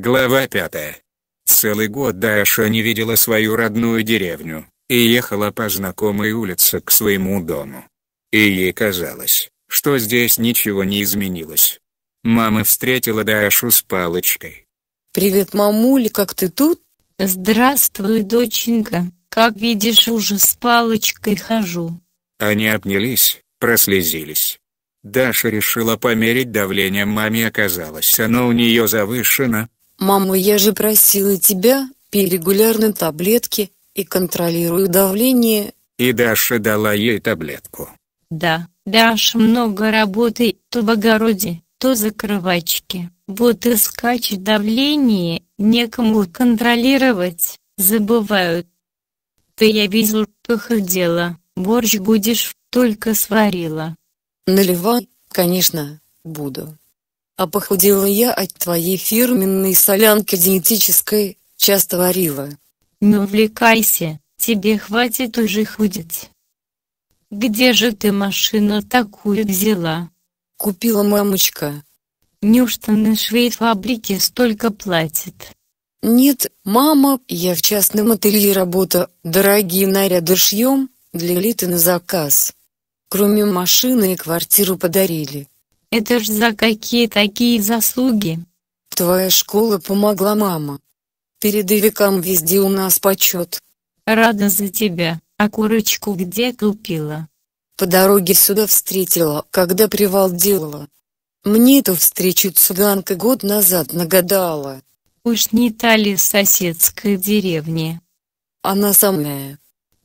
Глава 5. Целый год Даша не видела свою родную деревню, и ехала по знакомой улице к своему дому. И ей казалось, что здесь ничего не изменилось. Мама встретила Дашу с палочкой. «Привет, мамуля, как ты тут?» «Здравствуй, доченька, как видишь уже с палочкой хожу». Они обнялись, прослезились. Даша решила померить давление маме оказалось оно у нее завышено, «Мама, я же просила тебя, пей регулярно таблетки и контролирую давление». И Даша дала ей таблетку. Да, Даша много работает то в огороде, то за кровачки. Вот и скачет давление, некому контролировать, забывают. Ты я вижу, похудела, борщ будешь, только сварила. Наливай, конечно, буду. А похудела я от твоей фирменной солянки диетической, часто варила. Не увлекайся, тебе хватит уже худеть. Где же ты машину такую взяла? Купила мамочка. Неужто на швей фабрике столько платит? Нет, мама, я в частном ателье работаю, дорогие наряды шьем, для элиты на заказ. Кроме машины и квартиру подарили. Это ж за какие такие заслуги? Твоя школа помогла, мама. Передовикам везде у нас почет. Рада за тебя, а курочку где купила? По дороге сюда встретила, когда привал делала. Мне эту встречу цыганка год назад нагадала. Уж не та ли соседская деревня? Она самая.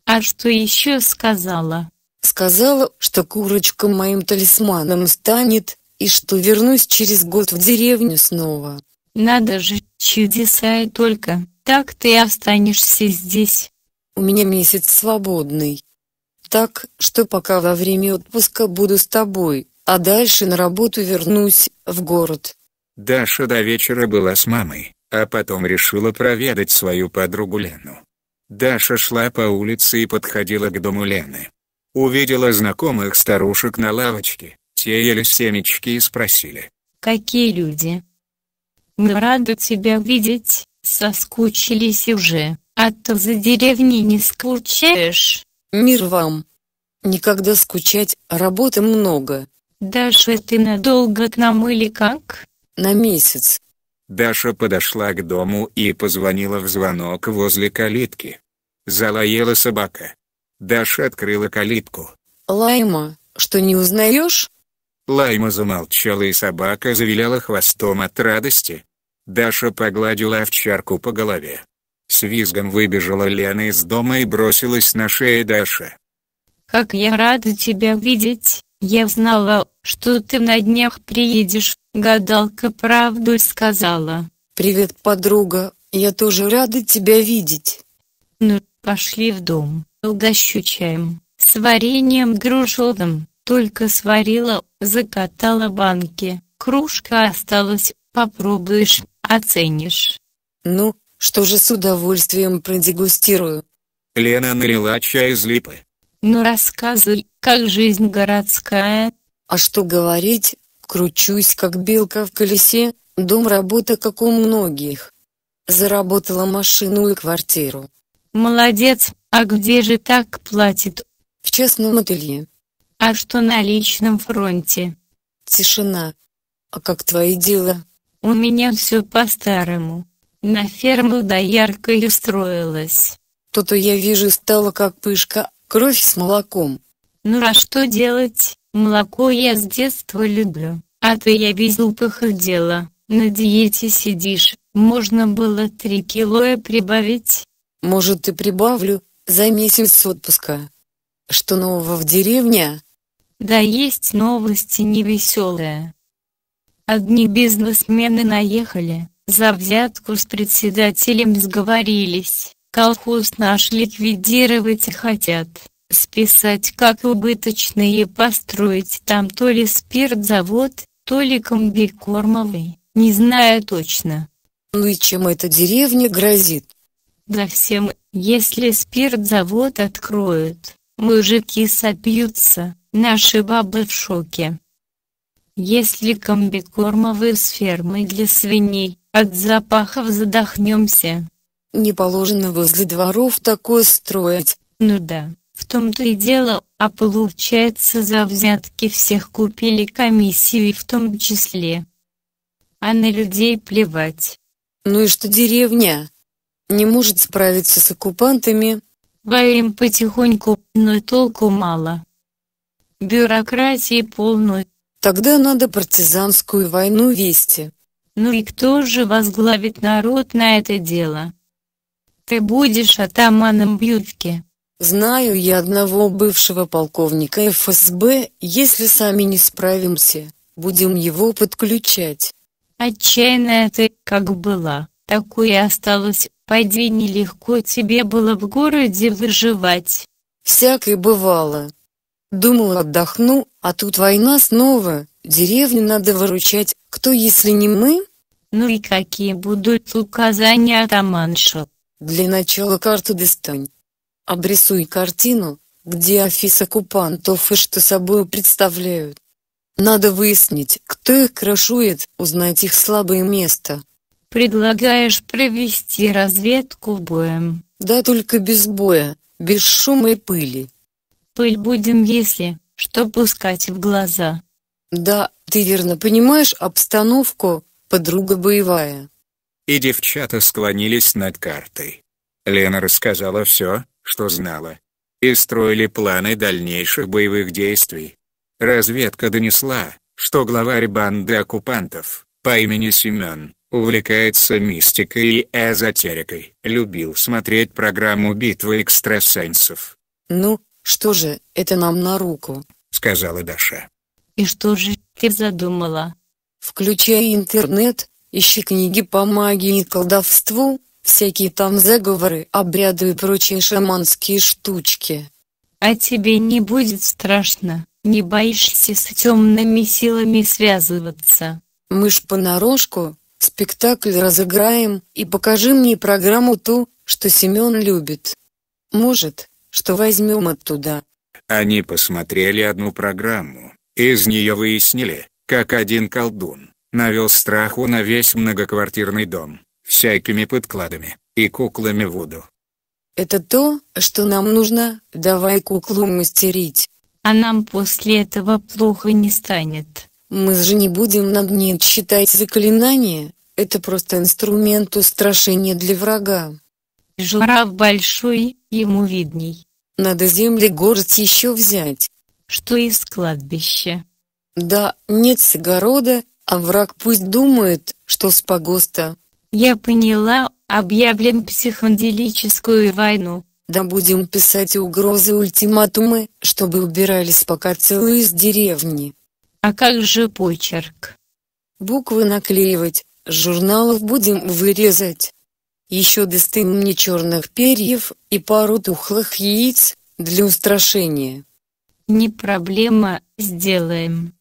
А что еще сказала? Сказала, что курочка моим талисманом станет, и что вернусь через год в деревню снова. Надо же, чудеса и только, так ты останешься здесь. У меня месяц свободный. Так, что пока во время отпуска буду с тобой, а дальше на работу вернусь, в город. Даша до вечера была с мамой, а потом решила проведать свою подругу Лену. Даша шла по улице и подходила к дому Лены. Увидела знакомых старушек на лавочке, те ели семечки и спросили. Какие люди? Мы рады тебя видеть, соскучились уже, а то за деревней не скучаешь. Мир вам. Никогда скучать, работы много. Даша, ты надолго к нам или как? На месяц. Даша подошла к дому и позвонила в звонок возле калитки. Залаяла собака. Даша открыла калитку. Лайма, что не узнаешь? Лайма замолчала и собака завиляла хвостом от радости. Даша погладила овчарку по голове. С визгом выбежала Лена из дома и бросилась на шею Даши. Как я рада тебя видеть, я знала, что ты на днях приедешь, гадалка правду сказала. Привет, подруга, я тоже рада тебя видеть. Ну, пошли в дом. Угощу чаем, с вареньем грушевым, только сварила, закатала банки, кружка осталась, попробуешь, оценишь. Ну, что же с удовольствием продегустирую. Лена налила чай из липы. Ну рассказывай, как жизнь городская. А что говорить, кручусь как белка в колесе, дом работа как у многих. Заработала машину и квартиру. Молодец, а где же так платит? В частном ателье. А что на личном фронте? Тишина. А как твои дела? У меня все по-старому. На ферму дояркой устроилась. То-то я вижу стала как пышка, кровь с молоком. Ну а что делать? Молоко я с детства люблю. А ты я везу похудела. На диете сидишь. Можно было три кило прибавить. Может и прибавлю, за месяц отпуска. Что нового в деревне? Да есть новости невеселые. Одни бизнесмены наехали, за взятку с председателем сговорились, колхоз наш ликвидировать хотят, списать как убыточные построить там то ли спиртзавод, то ли комбикормовый, не знаю точно. Ну и чем эта деревня грозит? Да всем, если спиртзавод откроют, мужики сопьются, наши бабы в шоке. Если комбикормовые с фермой для свиней, От запахов задохнемся. Не положено возле дворов такое строить. Ну да, в том-то и дело, а получается за взятки всех купили комиссии в том числе. А на людей плевать. Ну и что деревня? Не может справиться с оккупантами? Воюем потихоньку, но толку мало. Бюрократии полную. Тогда надо партизанскую войну вести. Ну и кто же возглавит народ на это дело? Ты будешь атаманом Бьютки. Знаю я одного бывшего полковника ФСБ, если сами не справимся, будем его подключать. Отчаянная ты, как была, такой и осталась, пойди нелегко тебе было в городе выживать. Всякое бывало. Думал отдохну, а тут война снова, деревню надо выручать, кто если не мы? Ну и какие будут указания атаманша? Для начала карту достань. Обрисуй картину, где офис оккупантов и что собой представляют. Надо выяснить, кто их крашует, узнать их слабое место. Предлагаешь провести разведку боем? Да только без боя, без шума и пыли. Пыль будем если, что пускать в глаза. Да, ты верно понимаешь обстановку, подруга боевая. И девчата склонились над картой. Лена рассказала все, что знала. И строили планы дальнейших боевых действий. Разведка донесла, что главарь банды оккупантов, по имени Семен, увлекается мистикой и эзотерикой, любил смотреть программу «Битва экстрасенсов». «Ну, что же, это нам на руку», — сказала Даша. «И что же ты задумала?» «Включай интернет, ищи книги по магии и колдовству, всякие там заговоры, обряды и прочие шаманские штучки». «А тебе не будет страшно, не боишься с темными силами связываться?» «Мы ж понарошку, спектакль разыграем, и покажи мне программу ту, что Семен любит. Может, что возьмем оттуда. Они посмотрели одну программу, из нее выяснили, как один колдун навел страху на весь многоквартирный дом, всякими подкладами и куклами Вуду. Это то, что нам нужно, давай куклу мастерить. А нам после этого плохо не станет. Мы же не будем над ней читать заклинания, это просто инструмент устрашения для врага. Журавль большой, ему видней. Надо земли город еще взять. Что из кладбища. Да, нет с огорода, а враг пусть думает, что с погоста. Я поняла, объявлен психоделическую войну. Да будем писать угрозы ультиматумы, чтобы убирались пока целые из деревни. А как же почерк? Буквы наклеивать, журналов будем вырезать. Еще достынь мне черных перьев и пару тухлых яиц для устрашения. Не проблема, сделаем.